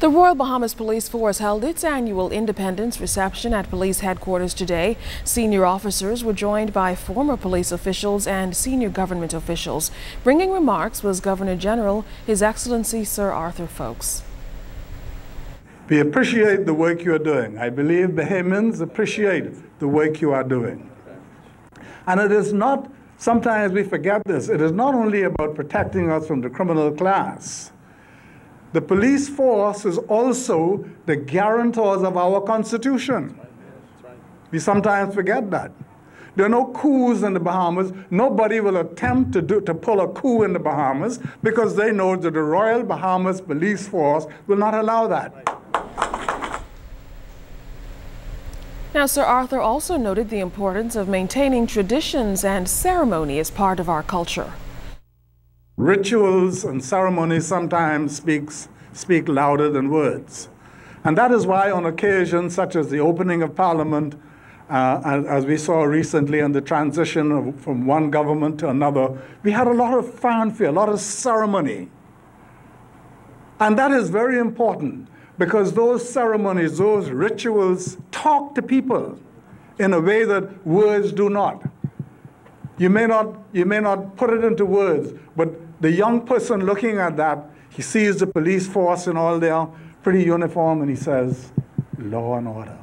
The Royal Bahamas Police Force held its annual independence reception at police headquarters today. Senior officers were joined by former police officials and senior government officials. Bringing remarks was Governor General His Excellency Sir Arthur Foulkes. We appreciate the work you are doing. I believe Bahamians appreciate the work you are doing. And it is not, sometimes we forget this, it is not only about protecting us from the criminal class the police force is also the guarantors of our Constitution. We sometimes forget that. There are no coups in the Bahamas. Nobody will attempt to, do, to pull a coup in the Bahamas because they know that the Royal Bahamas Police Force will not allow that. Now, Sir Arthur also noted the importance of maintaining traditions and ceremony as part of our culture. Rituals and ceremonies sometimes speaks, speak louder than words. And that is why on occasions such as the opening of Parliament, uh, as we saw recently in the transition of, from one government to another, we had a lot of fanfare, a lot of ceremony. And that is very important because those ceremonies, those rituals talk to people in a way that words do not. You may not, you may not put it into words, but the young person looking at that, he sees the police force in all their pretty uniform and he says, law and order.